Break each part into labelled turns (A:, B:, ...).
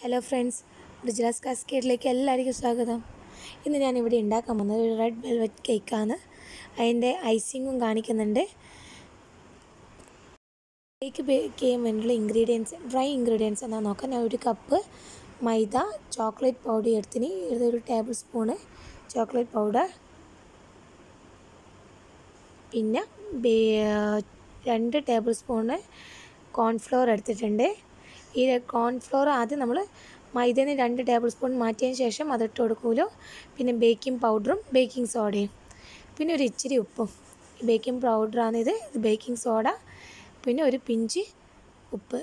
A: Hello friends ബ്രിജിലാസ് കാസ്കേഡിലേക്ക് എല്ലാവർക്കും സ്വാഗതം. ഇന്ന് ഞാനിവിടെ ഉണ്ടാക്കാൻ പോകുന്നത് ഒരു റെഡ് വെൽവെറ്റ് കേക്കാണ് അതിന്റെ ഐസിങ്ങും കാണിക്കുന്നുണ്ട്. കേക്ക് ബേക്ക് ചെയ്യാൻ വേണ്ടിയുള്ള ഇൻഗ്രീഡിയൻസ് ഡ്രൈ ഇൻഗ്രീഡിയൻസ് എന്നാൽ നോക്കാം. ഞാൻ ഒരു കപ്പ് മൈദ ചോക്ലേറ്റ് പൗഡർ എടുത്തിന് ഇതൊരു ടേബിൾ സ്പൂണ് ചോക്ലേറ്റ് പൗഡർ പിന്നെ രണ്ട് ടേബിൾ സ്പൂണ് കോൺഫ്ലോർ എടുത്തിട്ടുണ്ട്. ഈ കോൺഫ്ലോർ ആദ്യം നമ്മൾ നിന്ന് രണ്ട് ടേബിൾ സ്പൂൺ മാറ്റിയതിന് ശേഷം അതിട്ട് കൊടുക്കുമല്ലോ. പിന്നെ ബേക്കിംഗ് പൗഡറും ബേക്കിംഗ് സോഡയും പിന്നെ ഒരു ഇച്ചിരി ഉപ്പും. ബേക്കിംഗ് പൗഡറാണിത് ഇത്. ബേക്കിംഗ് സോഡ പിന്നെ ഒരു പിഞ്ച് ഉപ്പ്.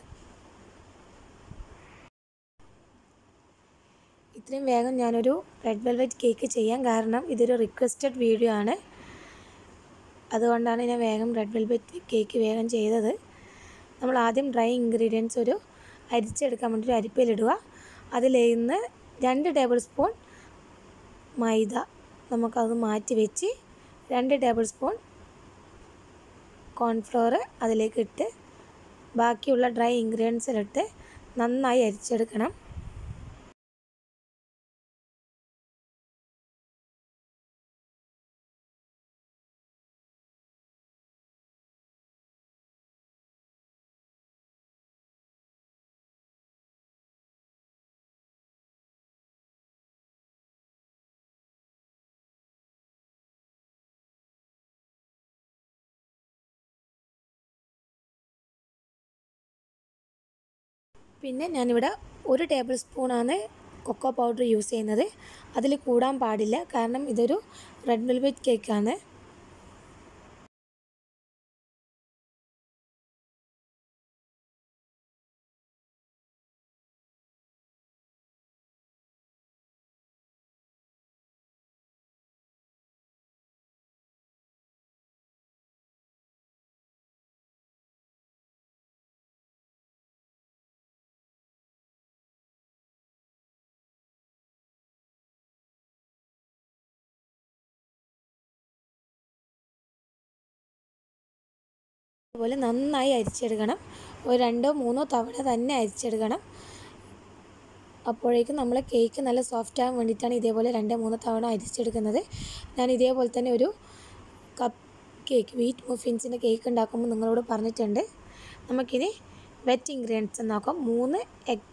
A: ഇത്രയും വേഗം ഞാനൊരു റെഡ് വെൽവെറ്റ് കേക്ക് ചെയ്യാം കാരണം ഇതൊരു റിക്വസ്റ്റഡ് വീഡിയോ ആണ്. അതുകൊണ്ടാണ് ഞാൻ വേഗം റെഡ് വെൽവെറ്റ് കേക്ക് വേഗം ചെയ്തത്. നമ്മൾ ആദ്യം ഡ്രൈ ഇൻഗ്രീഡിയൻസ് ഒരു അരിച്ചെടുക്കാൻ വേണ്ടി ഒരു അരിപ്പയിലിടുക. അതിലേന്ന് രണ്ട് ടേബിൾ സ്പൂൺ മൈദ നമുക്കത് മാറ്റി വെച്ച് രണ്ട് ടേബിൾ സ്പൂൺ കോൺഫ്ലോർ അതിലേക്ക് ഇട്ട് ബാക്കിയുള്ള ഡ്രൈ ഇൻഗ്രീഡിയൻസിലിട്ട് നന്നായി അരിച്ചെടുക്കണം. പിന്നെ ഞാനിവിടെ ഒരു ടേബിൾ സ്പൂണാണ് കൊക്കോ പൗഡർ യൂസ് ചെയ്യുന്നത്. അതിൽ കൂടാൻ പാടില്ല. കാരണം ഇതൊരു റെഡ് വെൽവെറ്റ് കേക്കാണ്. അതുപോലെ നന്നായി അരിച്ചെടുക്കണം. ഒരു രണ്ടോ മൂന്നോ തവണ തന്നെ അരിച്ചെടുക്കണം. അപ്പോഴേക്കും നമ്മൾ കേക്ക് നല്ല സോഫ്റ്റ് ആകാൻ വേണ്ടിയിട്ടാണ് ഇതേപോലെ രണ്ടോ മൂന്നോ തവണ അരിച്ചെടുക്കുന്നത്. ഞാൻ ഇതേപോലെ തന്നെ ഒരു കപ്പ് കേക്ക് വീറ്റ് മുഫിൻസിന്റെ കേക്ക് ഉണ്ടാക്കുമ്പോൾ നിങ്ങളോട് പറഞ്ഞിട്ടുണ്ട്. നമുക്കിനി വെറ്റ് ഇൻഗ്രീഡിയൻസ് നോക്കാം. മൂന്ന് എഗ്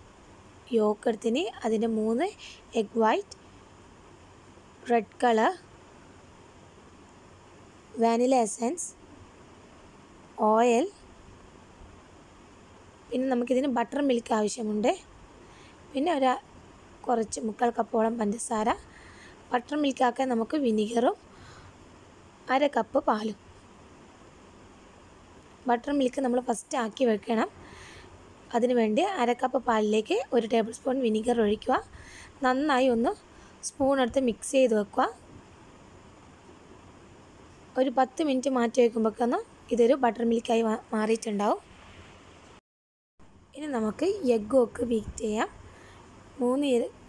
A: യോക്ക് എടുത്തിന്. അതിന്റെ മൂന്ന് egg white red colour vanilla essence oil. പിന്നെ നമുക്കിതിന് ബട്ടർ മിൽക്ക് ആവശ്യമുണ്ട്. പിന്നെ ഒരു കുറച്ച് മുക്കാൽ കപ്പോളം പഞ്ചസാര. ബട്ടർ മിൽക്കാക്കാൻ നമുക്ക് വിനീഗറും അര കപ്പ് പാലും. ബട്ടർ മിൽക്ക് നമ്മൾ ഫസ്റ്റ് ആക്കി വെക്കണം. അതിനുവേണ്ടി അര കപ്പ് പാലിലേക്ക് ഒരു ടേബിൾ സ്പൂൺ വിനീഗർ ഒഴിക്കുക. നന്നായി ഒന്ന് സ്പൂൺ എടുത്ത് മിക്സ് ചെയ്ത് വെക്കുക. ഒരു പത്ത് മിനിറ്റ് മാറ്റി വയ്ക്കുമ്പോഴേക്കൊന്ന് ഇതൊരു ബട്ടർ മിൽക്കായി മാറിയിട്ടുണ്ടാവും. ഇനി നമുക്ക് എഗ് ഒക്കെ ബീറ്റ് ചെയ്യാം. മൂന്ന്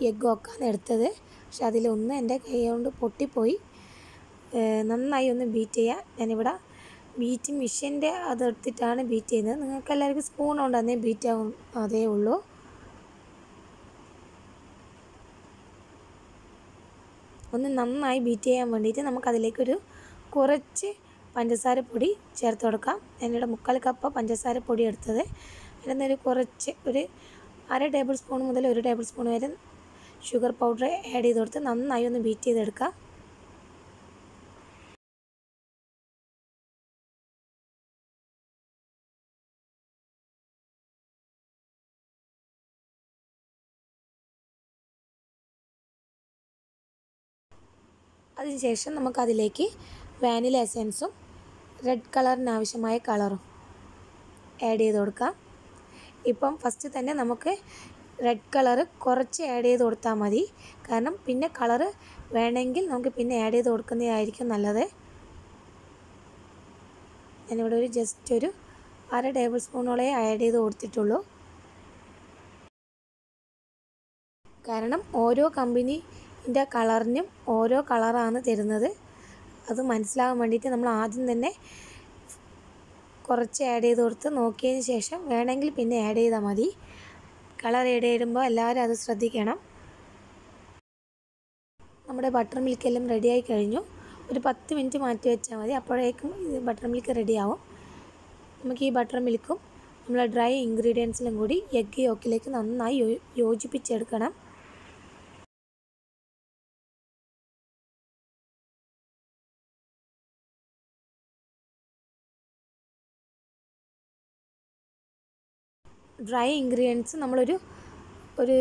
A: എഗ് ഒക്കാണ് എടുത്തത്. പക്ഷെ അതിലൊന്ന് എന്റെ കൈ കൊണ്ട് പൊട്ടിപ്പോയി. നന്നായി ഒന്ന് ബീറ്റ് ചെയ്യാം. ഞാനിവിടെ ബീറ്റ് മെഷീന്റെ അതെടുത്തിട്ടാണ് ബീറ്റ് ചെയ്യുന്നത്. നിങ്ങൾക്ക് എല്ലാവർക്കും സ്പൂൺ കൊണ്ട് തന്നെ ബീറ്റ് ആവും. അതേ ഉള്ളൂ. ഒന്ന് നന്നായി ബീറ്റ് ചെയ്യാൻ വേണ്ടിയിട്ട് നമുക്കതിലേക്കൊരു കുറച്ച് പഞ്ചസാര പൊടി ചേർത്ത് കൊടുക്കാം. ഞാനിവിടെ മുക്കാൽ കപ്പ് പഞ്ചസാര പൊടി എടുത്തത്. അതിൽ നിന്നൊരു കുറച്ച് ഒരു അര ടേബിൾ സ്പൂൺ മുതൽ ഒരു ടേബിൾ സ്പൂൺ വരെ ഷുഗർ പൗഡർ ആഡ് ചെയ്ത് കൊടുത്ത് നന്നായി ഒന്ന് ബീറ്റ് ചെയ്തെടുക്കുക അതിനുശേഷം നമുക്കതിലേക്ക് വാനില എസൻസും റെഡ് കളറിന് ആവശ്യമായ കളറും ആഡ് ചെയ്ത് കൊടുക്കാം. ഇപ്പം ഫസ്റ്റ് തന്നെ നമുക്ക് റെഡ് കളറ് കുറച്ച് ആഡ് ചെയ്ത് കൊടുത്താൽ മതി. കാരണം പിന്നെ കളറ് വേണമെങ്കിൽ നമുക്ക് പിന്നെ ആഡ് ചെയ്ത് കൊടുക്കുന്നതായിരിക്കും നല്ലത്. ഞാനിവിടെ ഒരു ജസ്റ്റ് ഒരു അര ടേബിൾ സ്പൂണോളെ ആഡ് ചെയ്ത് കൊടുത്തിട്ടുള്ളൂ. കാരണം ഓരോ കമ്പനിന്റെ കളറിനും ഓരോ കളറാണ് തരുന്നത്. അത് മനസ്സിലാകാൻ വേണ്ടിയിട്ട് നമ്മൾ ആദ്യം തന്നെ കുറച്ച് ആഡ് ചെയ്ത് കൊടുത്ത് നോക്കിയതിന് ശേഷം വേണമെങ്കിൽ പിന്നെ ആഡ് ചെയ്താൽ മതി. കളർ ഏഡ് ചെയ്യുമ്പോൾ എല്ലാവരും അത് ശ്രദ്ധിക്കണം. നമ്മുടെ ബട്ടർ മിൽക്ക് എല്ലാം റെഡിയായി കഴിഞ്ഞു. ഒരു പത്ത് മിനിറ്റ് മാറ്റി വെച്ചാൽ മതി. അപ്പോഴേക്കും ഇത് ബട്ടർ മിൽക്ക് റെഡിയാവും നമുക്ക് ഈ ബട്ടർ മിൽക്കും നമ്മളെ ഡ്രൈ ഇൻഗ്രീഡിയൻസിലും കൂടി എഗ്ഗ് യോക്കിലേക്ക് നന്നായി യോജിപ്പിച്ചെടുക്കണം. ഡ്രൈ ഇൻഗ്രീഡിയൻസ് നമ്മളൊരു ഒരു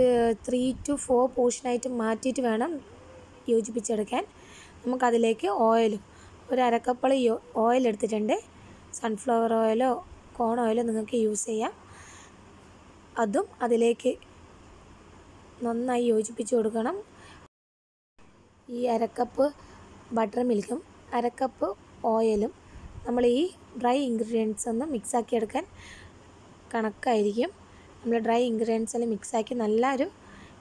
A: ത്രീ ടു ഫോർ പോർഷനായിട്ട് മാറ്റിയിട്ട് വേണം യോജിപ്പിച്ചെടുക്കാൻ. നമുക്കതിലേക്ക് ഓയിലും ഒരു അരക്കപ്പളി ഓയിൽ എടുത്തിട്ടുണ്ട്. സൺഫ്ലവർ ഓയിലോ കോൺ ഓയിലോ നിങ്ങൾക്ക് യൂസ് ചെയ്യാം. അതും അതിലേക്ക് നന്നായി യോജിപ്പിച്ച് കൊടുക്കണം. ഈ അരക്കപ്പ് ബട്ടർ മിൽക്കും അരക്കപ്പ് ഓയിലും നമ്മൾ ഈ ഡ്രൈ ഇൻഗ്രീഡിയൻസ് ഒന്ന് മിക്സാക്കി എടുക്കാൻ കണക്കായിരിക്കും. നമ്മൾ ഡ്രൈ ഇൻഗ്രീഡിയൻസ് എല്ലാം മിക്സാക്കി നല്ലൊരു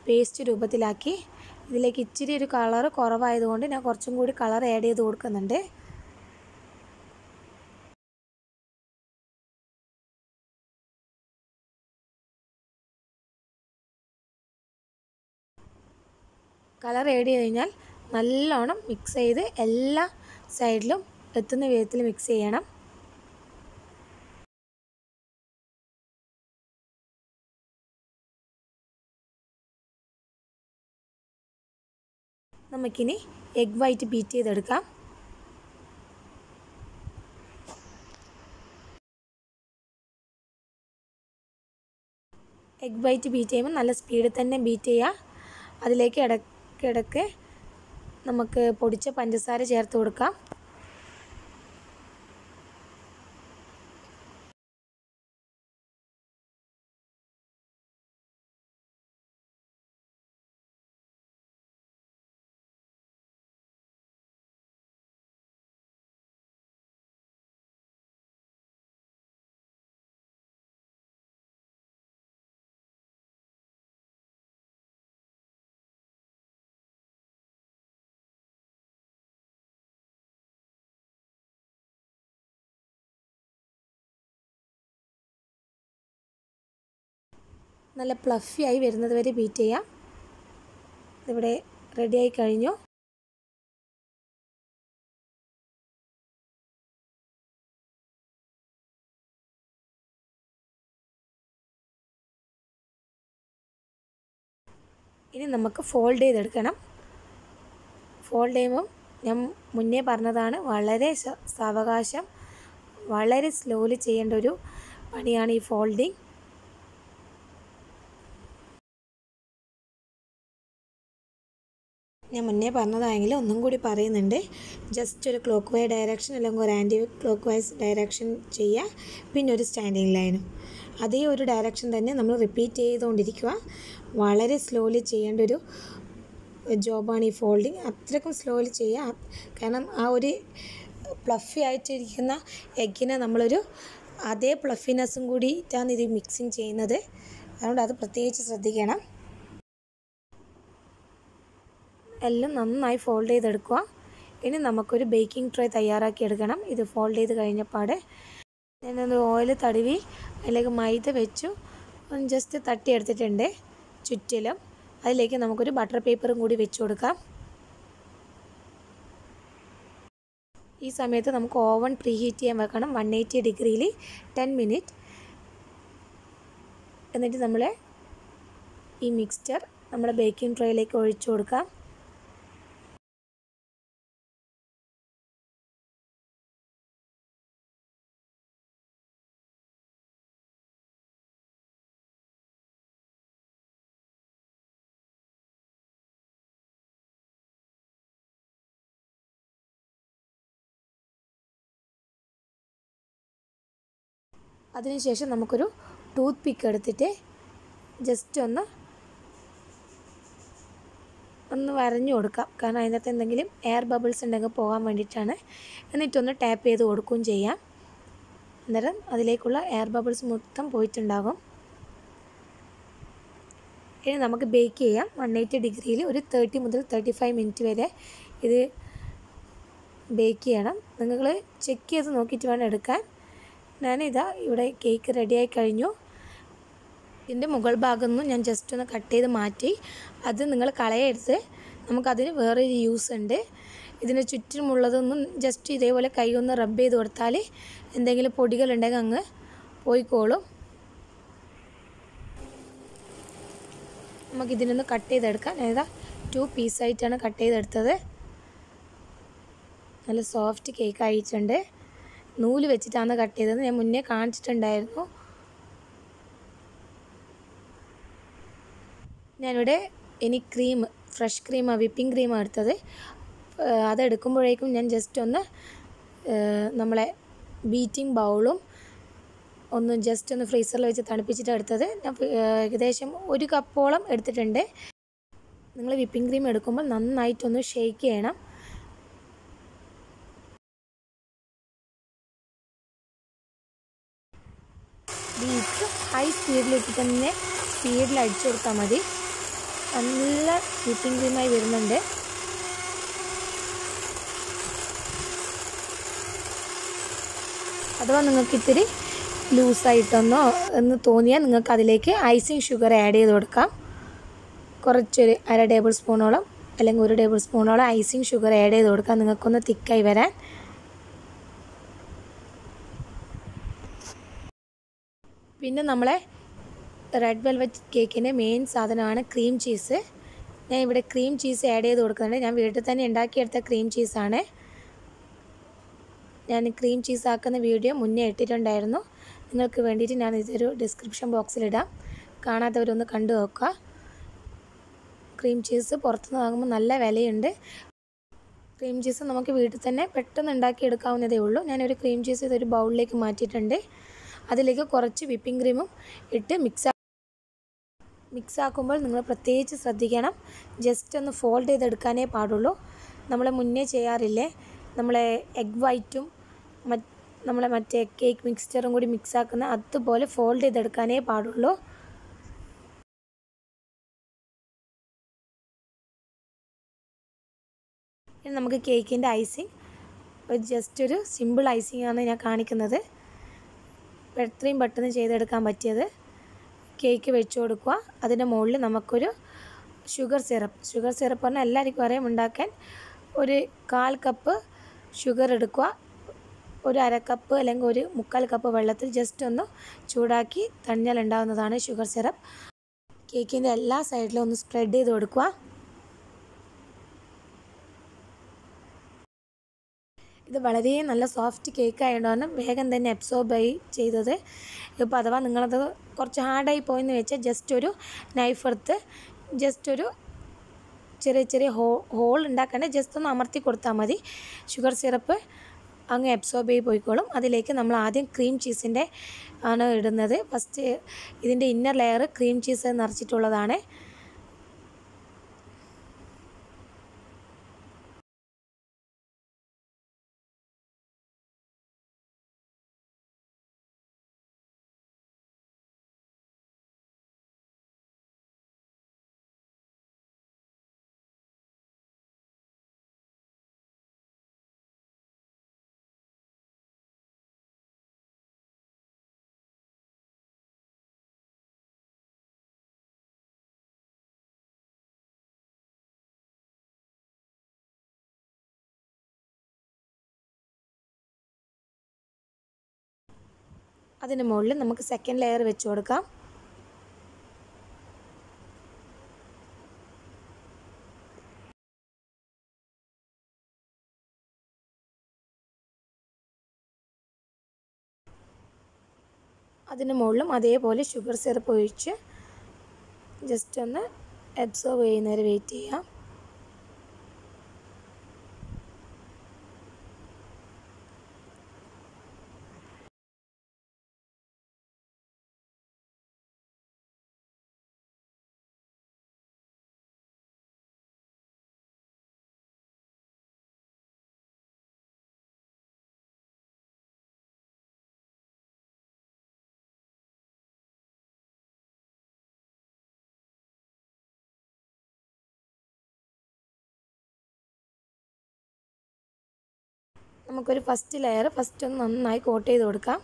A: പേസ്റ്റ് രൂപത്തിലാക്കി. ഇതിലേക്ക് ഇച്ചിരി ഒരു കളർ കുറവായതുകൊണ്ട് ഞാൻ കുറച്ചും കൂടി കളർ ആഡ് ചെയ്ത് കൊടുക്കുന്നുണ്ട്. കളർ ആഡ് ചെയ്ത് കഴിഞ്ഞാൽ നല്ലോണം മിക്സ് ചെയ്ത് എല്ലാ സൈഡിലും എത്തുന്ന വിധത്തിൽ മിക്സ് ചെയ്യണം. നമുക്കിനി എഗ് വൈറ്റ് ബീറ്റ് ചെയ്തെടുക്കാം. എഗ് വൈറ്റ് ബീറ്റ് ചെയ്യുമ്പോൾ നല്ല സ്പീഡിൽ തന്നെ ബീറ്റ് ചെയ്യുക. അതിലേക്ക് ഇടയ്ക്കിടയ്ക്ക് നമുക്ക് പൊടിച്ച പഞ്ചസാര ചേർത്ത് കൊടുക്കാം. നല്ല പ്ലഫി ആയി വരുന്നത് വരെ ബീറ്റ് ചെയ്യാം. ഇവിടെ റെഡിയായി കഴിഞ്ഞു. ഇനി നമുക്ക് ഫോൾഡ് ചെയ്തെടുക്കണം. ഫോൾഡ് ചെയ്യുമ്പം ഞാൻ മുന്നേ പറഞ്ഞതാണ് വളരെ സാവകാശം വളരെ സ്ലോലി ചെയ്യേണ്ട ഒരു പണിയാണ് ഈ ഫോൾഡിങ് ഞാൻ മുന്നേ പറഞ്ഞതായെങ്കിലും ഒന്നും കൂടി പറയുന്നുണ്ട്. ജസ്റ്റ് ഒരു ക്ലോക്ക് വൈ ഡയറക്ഷൻ അല്ലെങ്കിൽ ഒരു ആന്റി ക്ലോക്ക് വൈസ് ഡയറക്ഷൻ ചെയ്യുക പിന്നെ ഒരു സ്റ്റാൻഡിങ് ലൈനും അതേ ഒരു ഡയറക്ഷൻ തന്നെ നമ്മൾ റിപ്പീറ്റ് ചെയ്തുകൊണ്ടിരിക്കുക വളരെ സ്ലോലി ചെയ്യേണ്ട ഒരു ജോബാണ് ഈ ഫോൾഡിങ് അത്രക്കും സ്ലോലി ചെയ്യുക കാരണം ആ ഒരു പ്ലഫി ആയിട്ടിരിക്കുന്ന എഗ്ഗിനെ നമ്മളൊരു അതേ പ്ലഫിനെസ്സും കൂടിയിട്ടാണ് ഇത് മിക്സിങ് ചെയ്യുന്നത്. അതുകൊണ്ട് അത് പ്രത്യേകിച്ച് ശ്രദ്ധിക്കണം. എല്ലാം നന്നായി ഫോൾഡ് ചെയ്തെടുക്കുക. ഇനി നമുക്കൊരു ബേക്കിംഗ് ട്രേ തയ്യാറാക്കി എടുക്കണം. ഇത് ഫോൾഡ് ചെയ്ത് കഴിഞ്ഞപ്പാട് ഞാനൊന്ന് ഓയിൽ തടവി അതിലേക്ക് മൈദ വെച്ചു. ജസ്റ്റ് തട്ടിയെടുത്തിട്ടുണ്ട് ചുറ്റിലും. അതിലേക്ക് നമുക്കൊരു ബട്ടർ പേപ്പറും കൂടി വെച്ച് കൊടുക്കാം. ഈ സമയത്ത് നമുക്ക് ഓവൻ പ്രീ ഹീറ്റ് ചെയ്യാൻ വെക്കണം. വൺ എയ്റ്റി ഡിഗ്രിയിൽ ടെൻ മിനിറ്റ് എന്നിട്ട് നമ്മൾ ഈ മിക്സ്ചർ നമ്മുടെ ബേക്കിംഗ് ട്രേയിലേക്ക് ഒഴിച്ചു കൊടുക്കാം. അതിനുശേഷം നമുക്കൊരു ടൂത്ത് പിക്ക് എടുത്തിട്ട് ജസ്റ്റ് ഒന്ന് ഒന്ന് വരഞ്ഞു കൊടുക്കാം. കാരണം അതിനകത്ത് എന്തെങ്കിലും എയർ ബബിൾസ് ഉണ്ടെങ്കിൽ പോകാൻ വേണ്ടിയിട്ടാണ്. എന്നിട്ടൊന്ന് ടാപ്പ് ചെയ്ത് കൊടുക്കുകയും ചെയ്യാം. അന്നേരം അതിലേക്കുള്ള എയർ ബബിൾസ് മൊത്തം പോയിട്ടുണ്ടാകും. ഇനി നമുക്ക് ബേക്ക് ചെയ്യാം. വൺ എയ്റ്റി ഡിഗ്രിയിൽ ഒരു തേർട്ടി മുതൽ തേർട്ടി ഫൈവ് മിനിറ്റ് വരെ ഇത് ബേക്ക് ചെയ്യണം. നിങ്ങൾ ചെക്ക് ചെയ്ത് നോക്കിയിട്ട് വേണം എടുക്കാൻ. ഞാനിതാ ഇവിടെ കേക്ക് റെഡിയായി കഴിഞ്ഞു. ഇതിന്റെ മുകൾ ഭാഗം ഞാൻ ജസ്റ്റ് ഒന്ന് കട്ട് ചെയ്ത് മാറ്റി. അത് നിങ്ങൾ കളയരുത്. നമുക്കതിന് വേറൊരു യൂസ് ഉണ്ട്. ഇതിന് ചുറ്റുമുള്ളതൊന്നും ജസ്റ്റ് ഇതേപോലെ കൈ ഒന്ന് റബ്ബ് ചെയ്ത് കൊടുത്താൽ എന്തെങ്കിലും പൊടികളുണ്ടെങ്കിൽ അങ്ങ് പോയിക്കോളും. നമുക്കിതിനൊന്ന് കട്ട് ചെയ്തെടുക്കാം. ഏതാ ടു പീസായിട്ടാണ് കട്ട് ചെയ്തെടുത്തത്. നല്ല സോഫ്റ്റ് കേക്ക് ആയിട്ടുണ്ട്. നൂൽ വെച്ചിട്ടാണ് കട്ട് ചെയ്തത്. ഞാൻ മുന്നേ കാണിച്ചിട്ടുണ്ടായിരുന്നു. ഞാനിവിടെ ഇനി ക്രീം ഫ്രഷ് ക്രീമാണ് വിപ്പിംഗ് ക്രീമാണ് എടുത്തത്. അതെടുക്കുമ്പോഴേക്കും ഞാൻ ജസ്റ്റ് ഒന്ന് നമ്മളെ ബീറ്റിംഗ് ബൗളും ഒന്ന് ജസ്റ്റ് ഒന്ന് ഫ്രീസറിൽ വെച്ച് തണുപ്പിച്ചിട്ട് എടുത്തത്. ഞാൻ ഏകദേശം ഒരു കപ്പോളം എടുത്തിട്ടുണ്ട്. നിങ്ങൾ വിപ്പിംഗ് ക്രീം എടുക്കുമ്പോൾ നന്നായിട്ടൊന്ന് ഷെയ്ക്ക് ചെയ്യണം ബീറ്റ് ഹൈ സ്പീഡിലിട്ട് തന്നെ സ്പീഡിൽ അടിച്ചു കൊടുത്താൽ മതി. നല്ല വിപ്പിംഗ് ക്രീമായി വരുന്നുണ്ട്. അഥവാ നിങ്ങൾക്ക് ഇത്തിരി ലൂസായിട്ടൊന്നോ എന്ന് തോന്നിയാൽ നിങ്ങൾക്ക് അതിലേക്ക് ഐസിങ് ഷുഗർ ആഡ് ചെയ്ത് കൊടുക്കാം. കുറച്ചൊരു അര ടേബിൾ സ്പൂണോളം അല്ലെങ്കിൽ ഒരു ടേബിൾ സ്പൂണോളം ഐസിങ് ഷുഗർ ആഡ് ചെയ്ത് കൊടുക്കാം നിങ്ങൾക്കൊന്ന് തിക്കായി വരാൻ. പിന്നെ നമ്മളെ റെഡ് വെൽവെറ്റ് കേക്കിന്റെ മെയിൻ സാധനമാണ് ക്രീം ചീസ് ഞാൻ ഇവിടെ ക്രീം ചീസ് ആഡ് ചെയ്ത് കൊടുക്കുന്നുണ്ട്. ഞാൻ വീട്ടിൽ തന്നെ ഉണ്ടാക്കിയെടുത്ത ക്രീം ചീസാണ് ഞാൻ ക്രീം ചീസ് ആക്കുന്ന വീഡിയോ മുന്നേ ഇട്ടിട്ടുണ്ടായിരുന്നു. നിങ്ങൾക്ക് വേണ്ടിയിട്ട് ഞാൻ ഇതൊരു ഡിസ്ക്രിപ്ഷൻ ബോക്സിലിടാം കാണാത്തവരൊന്ന് കണ്ടു നോക്കുക. ക്രീം ചീസ് പുറത്തുനിന്ന് വാങ്ങുമ്പോൾ നല്ല വിലയുണ്ട്. ക്രീം ചീസ് നമുക്ക് വീട്ടിൽ തന്നെ പെട്ടെന്ന് ഉണ്ടാക്കിയെടുക്കാവുന്നതേ ഉള്ളൂ. ഞാനൊരു ക്രീം ചീസ് ഇതൊരു ബൗളിലേക്ക് മാറ്റിയിട്ടുണ്ട്. അതിലേക്ക് കുറച്ച് വിപ്പിംഗ് ക്രീമും ഇട്ട് മിക്സ് മിക്സ് ആക്കുമ്പോൾ നിങ്ങൾ പ്രത്യേകിച്ച് ശ്രദ്ധിക്കണം. ജസ്റ്റ് ഒന്ന് ഫോൾഡ് ചെയ്തെടുക്കാനേ പാടുള്ളൂ. നമ്മൾ മുന്നേ ചെയ്യാറില്ലേ? നമ്മളെ എഗ് വൈറ്റും നമ്മളെ മറ്റേ കേക്ക് മിക്സ്ചറും കൂടി മിക്സ് ആക്കുന്ന അതുപോലെ ഫോൾഡ് ചെയ്തെടുക്കാനേ പാടുള്ളൂ. ഇനി നമുക്ക് കേക്കിന്റെ ഐസിങ്. ജസ്റ്റ് ഒരു സിമ്പിൾ ഐസിങ് ആണ് ഞാൻ കാണിക്കുന്നത്. എത്രയും പെട്ടെന്ന് ചെയ്തെടുക്കാൻ പറ്റിയത്. കേക്ക് വെച്ച് കൊടുക്കുക. അതിന്റെ മുകളിൽ നമുക്കൊരു ഷുഗർ സിറപ്പ് ഷുഗർ സിറപ്പ് പറഞ്ഞാൽ എല്ലാവർക്കും അറിയാം ഉണ്ടാക്കാൻ. ഒരു കാൽ കപ്പ് ഷുഗർ എടുക്കുക. ഒരു അര കപ്പ് അല്ലെങ്കിൽ ഒരു മുക്കാൽ കപ്പ് വെള്ളത്തിൽ ജസ്റ്റ് ഒന്ന് ചൂടാക്കി തണിഞ്ഞാൽ ഉണ്ടാകുന്നതാണ് ഷുഗർ സിറപ്പ് കേക്കിന്റെ എല്ലാ സൈഡിലും ഒന്ന് സ്പ്രെഡ് ചെയ്ത് കൊടുക്കുക. ഇത് വളരെ നല്ല സോഫ്റ്റ് കേക്ക് ആയതുകൊണ്ടാണ് വേഗം തന്നെ അബ്സോർബ് ആയി ചെയ്തത്. ഇപ്പോൾ അഥവാ നിങ്ങളത് കുറച്ച് ഹാർഡായി പോയെന്ന് വെച്ചാൽ ജസ്റ്റ് ഒരു നൈഫ് എടുത്ത് ജസ്റ്റ് ഒരു ചെറിയ ചെറിയ ഹോ ഹോൾ ഉണ്ടാക്കാണ്ട്. ജസ്റ്റ് ഒന്ന് അമർത്തി കൊടുത്താൽ മതി. ഷുഗർ സിറപ്പ് അങ്ങ് അബ്സോർബ് ചെയ്ത് പോയിക്കോളും. അതിലേക്ക് നമ്മൾ ആദ്യം ക്രീം ചീസിന്റെ ആണ് ഇടുന്നത്. ഫസ്റ്റ് ഇതിന്റെ ഇന്നർ ലെയർ ക്രീം ചീസ് നിറച്ചിട്ടുള്ളതാണ്. അതിന് മുകളിൽ നമുക്ക് സെക്കൻഡ് ലെയർ വെച്ച് കൊടുക്കാം. അതിന് മുകളിലും അതേപോലെ ഷുഗർ സിറപ്പ് ഒഴിച്ച് ജസ്റ്റ് ഒന്ന് അബ്സോർവ് ചെയ്യുന്നവരെ വെയിറ്റ് ചെയ്യാം. നമുക്കൊരു ഫസ്റ്റ് ലെയർ ഫസ്റ്റ് ഒന്ന് നന്നായി കോട്ട് ചെയ്ത് കൊടുക്കാം.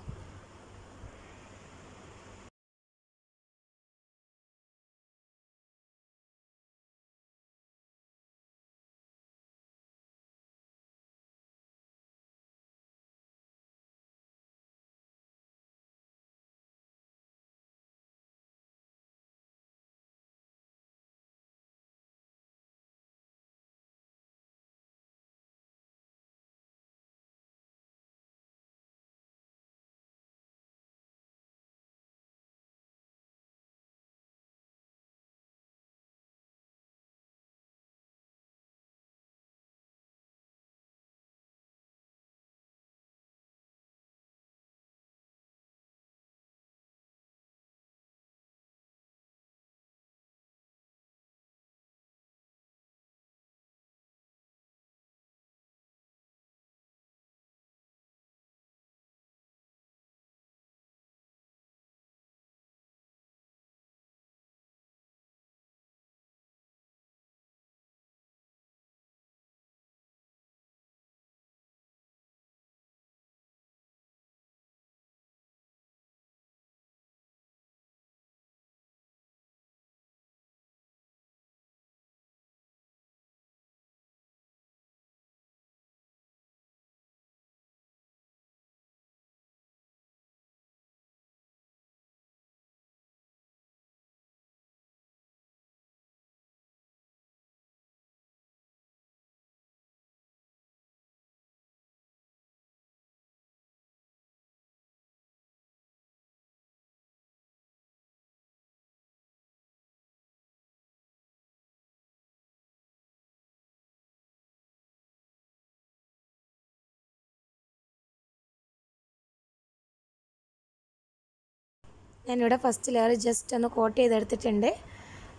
A: ഞാനിവിടെ ഫസ്റ്റ് ലെയർ ജസ്റ്റ് ഒന്ന് കോട്ട് ചെയ്തെടുത്തിട്ടുണ്ട്.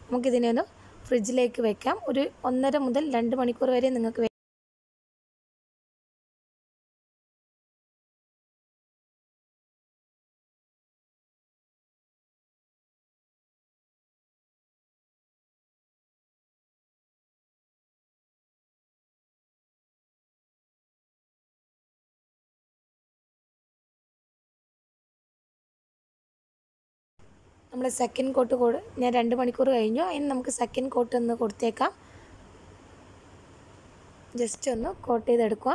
A: നമുക്കിതിനെ ഒന്ന് ഫ്രിഡ്ജിലേക്ക് വെക്കാം. ഒരു ഒന്നര മുതൽ രണ്ട് മണിക്കൂർ വരെ നിങ്ങൾക്ക് നമ്മൾ സെക്കൻഡ് കോട്ട് കൊടു ഞാൻ രണ്ട് മണിക്കൂർ കഴിഞ്ഞു. അതിന് നമുക്ക് സെക്കൻഡ് കോട്ട് ഒന്ന് കൊടുത്തേക്കാം. ജസ്റ്റ് ഒന്ന് കോട്ട് ചെയ്തെടുക്കുക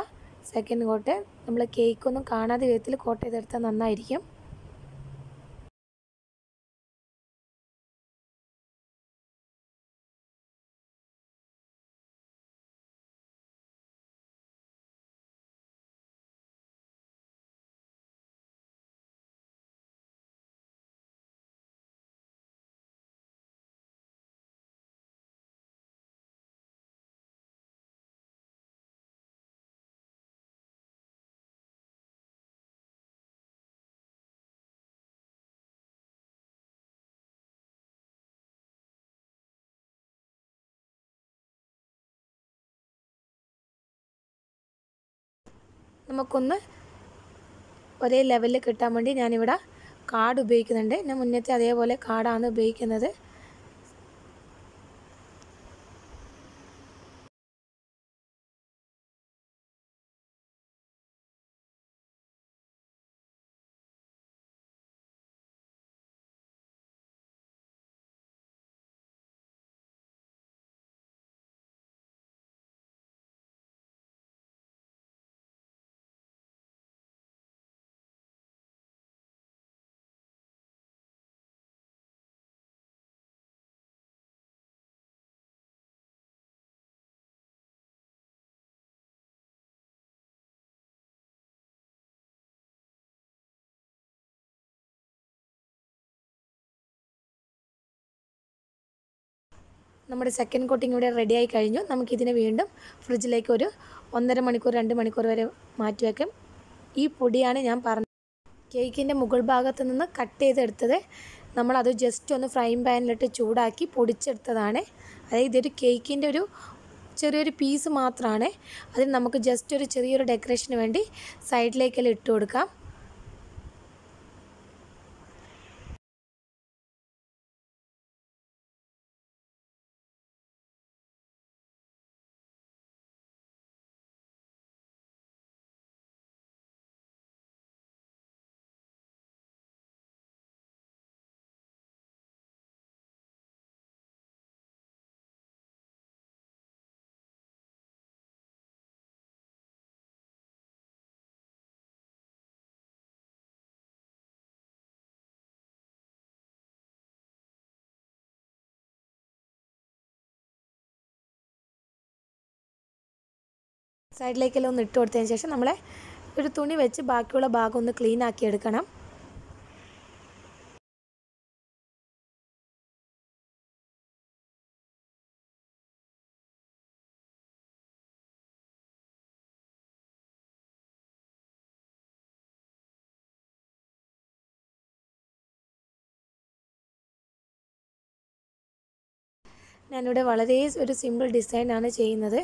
A: സെക്കൻഡ് കോട്ട് നമ്മൾ കേക്കൊന്നും കാണാതെ വിധത്തിൽ കോട്ട് ചെയ്തെടുത്താൽ നന്നായിരിക്കും. നമുക്കൊന്ന് ഒരേ ലെവലിൽ കിട്ടാൻ വേണ്ടി ഞാനിവിടെ കാർഡ് ഉപയോഗിക്കുന്നുണ്ട്. ഞാൻ മുന്നത്തെ അതേപോലെ കാർഡാണ് ഉപയോഗിക്കുന്നത്. നമ്മുടെ സെക്കൻഡ് കോട്ടിംഗ് ഇവിടെ റെഡി ആയി കഴിഞ്ഞു. നമുക്കിതിനെ വീണ്ടും ഫ്രിഡ്ജിലേക്ക് ഒരു ഒന്നര മണിക്കൂർ രണ്ട് മണിക്കൂർ വരെ മാറ്റി വയ്ക്കും ഈ പൊടിയാണ് ഞാൻ പറഞ്ഞത്. കേക്കിന്റെ മുകൾ ഭാഗത്ത് നിന്ന് കട്ട് ചെയ്തെടുത്തത് നമ്മളത് ജസ്റ്റ് ഒന്ന് ഫ്രൈ പാനിലിട്ട് ചൂടാക്കി പൊടിച്ചെടുത്തതാണ്. അതായത് ഇതൊരു കേക്കിന്റെ ഒരു ചെറിയൊരു പീസ് മാത്രമാണ് അതിന് നമുക്ക് ജസ്റ്റ് ഒരു ചെറിയൊരു ഡെക്കറേഷന് വേണ്ടി സൈഡിലേക്കെല്ലാം ഇട്ട് കൊടുക്കാം. സൈഡിലേക്കെല്ലാം ഒന്ന് ഇട്ട് കൊടുത്തതിന് ശേഷം നമ്മളെ ഒരു തുണി വെച്ച് ബാക്കിയുള്ള ഭാഗം ഒന്ന് ക്ലീൻ ആക്കി എടുക്കണം. ഞാനിവിടെ വളരെ ഒരു സിമ്പിൾ ഡിസൈനാണ് ചെയ്യുന്നത്.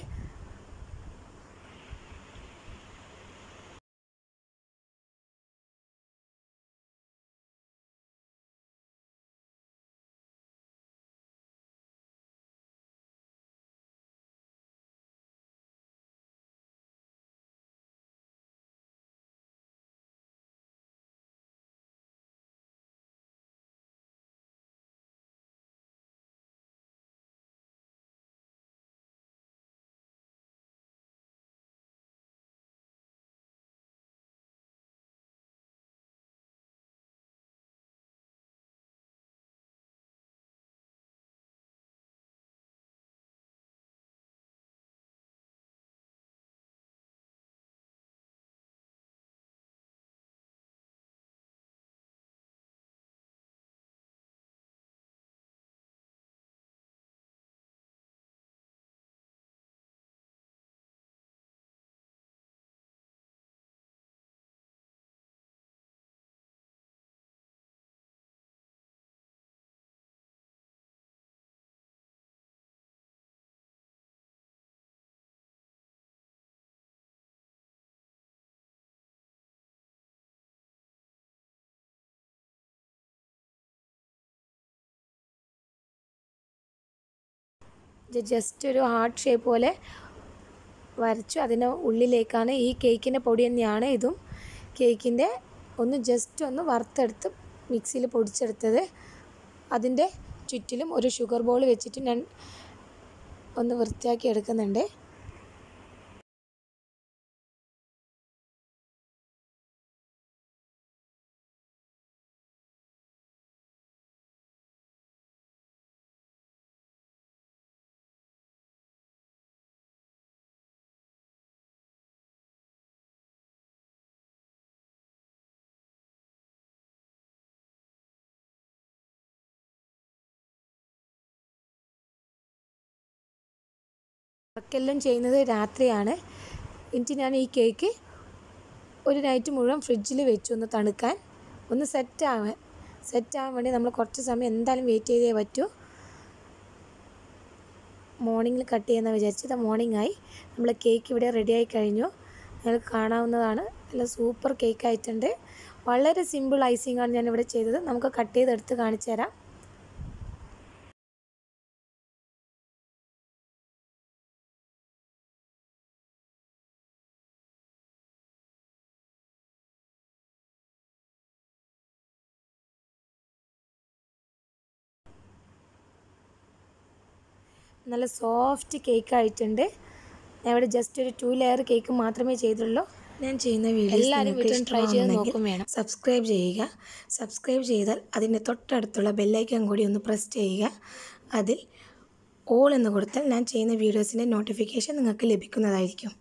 A: ജസ്റ്റ് ഒരു ഹാർട്ട് ഷേപ്പ് പോലെ വരച്ചു. അതിന്റെ ഉള്ളിലേക്കാണ് ഈ കേക്കിന്റെ പൊടി തന്നെയാണ് ഇതും. കേക്കിന്റെ ഒന്ന് ജസ്റ്റ് ഒന്ന് വറുത്തെടുത്ത് മിക്സിയിൽ പൊടിച്ചെടുത്തത്. അതിന്റെ ചുറ്റിലും ഒരു ഷുഗർ ബോൾ വെച്ചിട്ട് ഞാൻ ഒന്ന് വൃത്തിയാക്കി എടുക്കുന്നുണ്ട്. വർക്കെല്ലാം ചെയ്യുന്നത് രാത്രിയാണ്. എന്നിട്ട് ഞാൻ ഈ കേക്ക് ഒരു നൈറ്റ് മുഴുവൻ ഫ്രിഡ്ജിൽ വെച്ചു ഒന്ന് തണുക്കാൻ. ഒന്ന് സെറ്റാവാൻ സെറ്റാവാൻ വേണ്ടി നമ്മൾ കുറച്ച് സമയം എന്തായാലും വെയിറ്റ് ചെയ്തേ പറ്റൂ. മോർണിംഗിൽ കട്ട് ചെയ്യുന്ന വിചാരിച്ചത് മോർണിംഗ് ആയി. നമ്മൾ കേക്ക് ഇവിടെ റെഡി ആയി കഴിഞ്ഞു. നിങ്ങൾക്ക് കാണാവുന്നതാണ്. നല്ല സൂപ്പർ കേക്ക് ആയിട്ടുണ്ട്. വളരെ സിമ്പിൾ ഐസിങ്ങാണ് ഞാനിവിടെ ചെയ്തത്. നമുക്ക് കട്ട് ചെയ്തെടുത്ത് കാണിച്ചു തരാം നല്ല സോഫ്റ്റ് കേക്ക് ആയിട്ടുണ്ട് ഞാൻ ഇവിടെ ജസ്റ്റ് ഒരു ടു ലെയർ കേക്ക് മാത്രമേ ചെയ്തുള്ളൂ
B: ഞാൻ ചെയ്യുന്ന വീഡിയോ
A: എല്ലാവരും വീട്ടിൽ ട്രൈ ചെയ്ത് നോക്കും വേണം.
B: സബ്സ്ക്രൈബ് ചെയ്യുക. സബ്സ്ക്രൈബ് ചെയ്താൽ അതിന്റെ തൊട്ടടുത്തുള്ള ബെല്ലൈക്കൺ കൂടി ഒന്ന് പ്രസ് ചെയ്യുക. അതിൽ ഓൾ എന്ന് കൊടുത്താൽ ഞാൻ ചെയ്യുന്ന വീഡിയോസിന്റെ നോട്ടിഫിക്കേഷൻ നിങ്ങൾക്ക് ലഭിക്കുന്നതായിരിക്കും.